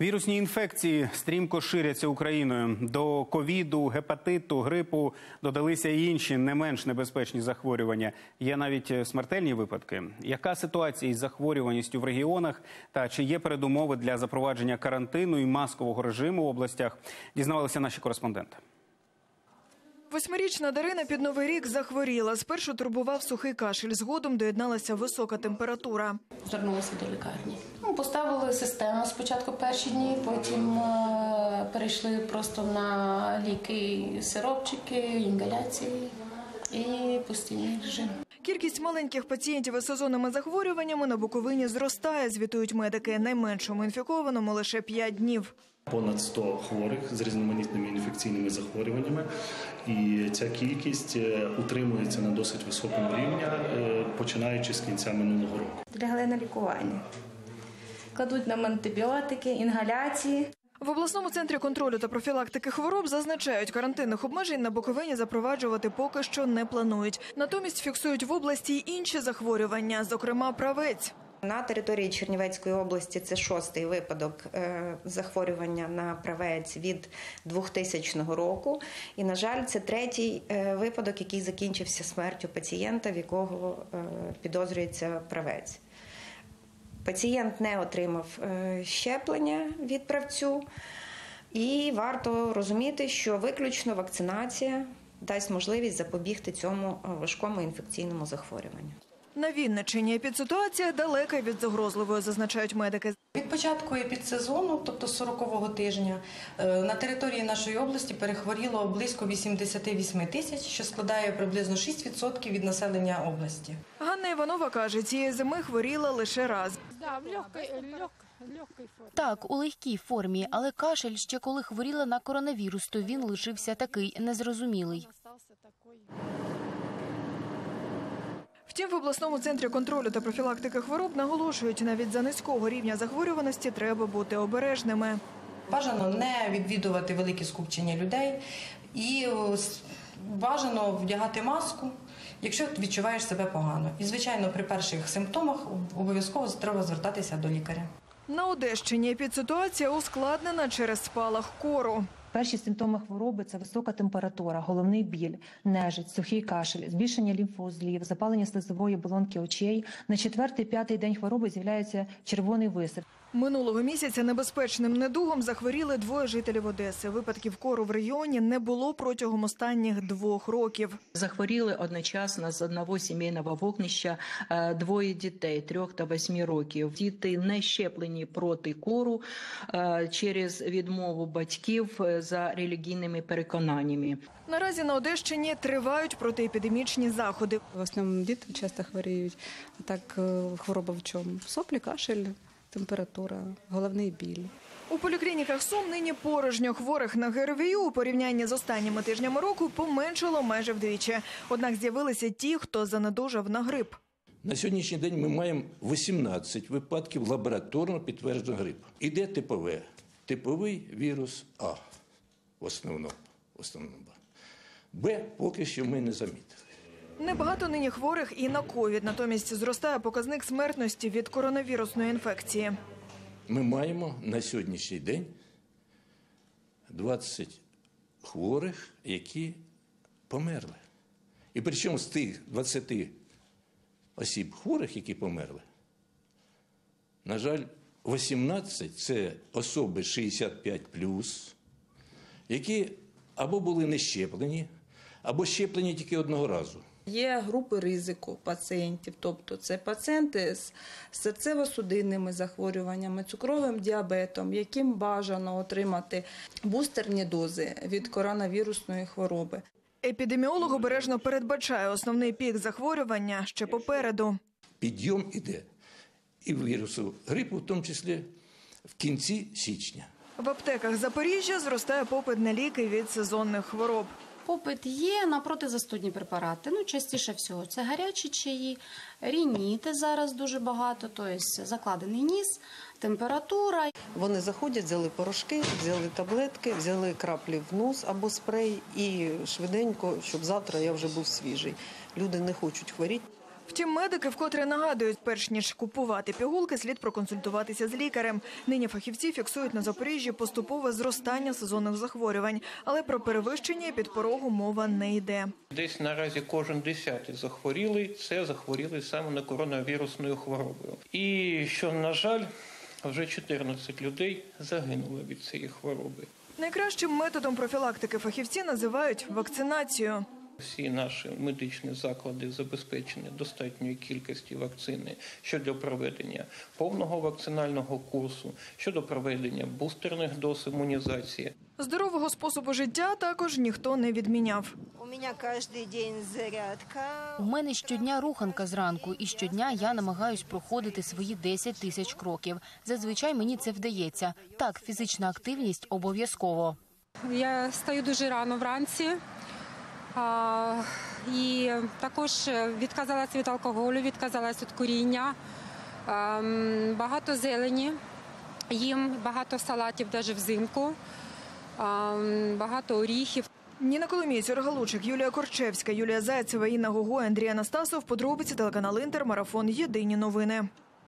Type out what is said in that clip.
Вірусні інфекції стрімко ширяться Україною. До ковіду, гепатиту, грипу додалися і інші не менш небезпечні захворювання. Є навіть смертельні випадки. Яка ситуація із захворюваністю в регіонах та чи є передумови для запровадження карантину і маскового режиму в областях? Дізнавалися наші кореспонденти. Восьмирічна Дарина під новий рік захворіла. Спершу турбував сухий кашель. Згодом доєдналася висока температура. Звернулася до лікарні. Поставили систему спочатку перші дні, потім е, перейшли просто на ліки, сиропчики, інгаляції і постійний режим. Кількість маленьких пацієнтів із сезонними захворюваннями на Буковині зростає, звітують медики. Найменшому інфікованому лише 5 днів. понад 100 хворих з різноманітними інфекційними захворюваннями, і ця кількість е, утримується на досить високому рівні, е, починаючи з кінця минулого року. лягли на лікування. Кладуть нам антибіотики, інгаляції. В обласному центрі контролю та профілактики хвороб зазначають, карантинних обмежень на Буковині запроваджувати поки що не планують. Натомість фіксують в області й інші захворювання, зокрема правець. На території Чернівецької області це шостий випадок е, захворювання на правець від 2000 року. І, на жаль, це третій е, випадок, який закінчився смертю пацієнта, в якого е, підозрюється правець. Пацієнт не отримав е, щеплення від правцю, і варто розуміти, що виключно вакцинація дасть можливість запобігти цьому е, важкому інфекційному захворюванню. На Вінниччині епідситуація далека від загрозливої, зазначають медики. Початку епідсезону, тобто 40-го тижня, е, на території нашої області перехворіло близько 88 тисяч, що складає приблизно 6% від населення області. Ганна Іванова каже, цієї зими хворіла лише раз. Да, в легкой, лег. Так, у легкій формі, але кашель ще коли хворіла на коронавірус, то він лишився такий незрозумілий. Втім, в обласному центрі контролю та профілактики хвороб наголошують, навіть за низького рівня захворюваності треба бути обережними. Бажано не відвідувати великі скупчення людей і е, бажано вдягати маску, якщо відчуваєш себе погано. І, звичайно, при перших симптомах обов'язково треба звертатися до лікаря. На Одещині епідситуація ускладнена через спалах кору. Перші симптоми хвороби це висока температура, головний біль, нежить, сухий кашель, збільшення лімфоузлів, запалення слизової оболонки очей. На четвертий-п'ятий день хвороби з'являється червоний висип. Минулого місяця небезпечним недугом захворіли двоє жителів Одеси. Випадків кору в регіоні не було протягом останніх двох років. Захворіли одночасно з одного сімейного вогнища е, двоє дітей трьох та восьми років. Діти не щеплені проти кору е, через відмову батьків е, за релігійними переконаннями. Наразі на Одещині тривають протиепідемічні заходи. В основному діти часто хворіють. Так е, хвороба в чому? Соплі, кашель, температура, головний біль. У поліклініках Сум нині порожньо хворих на ГРВІ у порівнянні з останніми тижнями року поменшало майже вдвічі. Однак з'явилися ті, хто занедужав на грип. На сьогоднішній день ми маємо 18 випадків лабораторно підтвердженого грипу. Іде типове. Типовий вірус А в основному. Основному. Б поки що ми не замітили. Небагато нині хворих і на ковід. Натомість зростає показник смертності від коронавірусної інфекції. Ми маємо на сьогоднішній день 20 хворих, які померли. І причому з тих 20 осіб хворих, які померли, на жаль, 18 це особи 65 які або були не щеплені, або щеплені тільки одного разу. Є групи ризику пацієнтів, тобто це пацієнти з серцево-судинними захворюваннями, цукровим діабетом, яким бажано отримати бустерні дози від коронавірусної хвороби. Епідеміолог обережно передбачає основний пік захворювання ще попереду. Підйом іде і вірусу грипу, в тому числі в кінці січня. В аптеках Запоріжжя зростає попит на ліки від сезонних хвороб. Попит є на протизастудні препарати. Ну, частіше всього, це гарячі чаї, рініти зараз дуже багато, тобто закладений ніс, температура. Вони заходять, взяли порошки, взяли таблетки, взяли краплі в нос або спрей і швиденько, щоб завтра я вже був свіжий. Люди не хочуть хворіти. Втім, медики вкотре нагадують, перш ніж купувати пігулки, слід проконсультуватися з лікарем. Нині фахівці фіксують на Запоріжжі поступове зростання сезонних захворювань, але про перевищення підпорогу мова не йде. Десь наразі кожен десятий захворілий це захворіли саме на коронавірусною хворобою. І що, на жаль, вже 14 людей загинули від цієї хвороби. Найкращим методом профілактики фахівці називають вакцинацію. Всі наші медичні заклади забезпечені достатньою кількістю вакцини щодо проведення повного вакцинального курсу, щодо проведення бустерних доз імунізації. Здорового способу життя також ніхто не відміняв. У меня каждый день зарядка. У мене щодня руханка зранку, і щодня я намагаюсь проходити свої 10 тисяч кроків. Зазвичай мені це вдається. Так, фізична активність обов'язково. Я стаю дуже рано вранці. І також відказалася від алкоголю, відказалася від куріння, Ем, багато зелені, їм багато салатів навіть взимку, Ем, багато оріхів. Ніна Коломієць, Ольга Лучик, Юлія Корчевська, Юлія Зайцева, Інна Гого, Андрій Анастасов. Подробиці телеканал Інтер, Марафон. Єдині новини.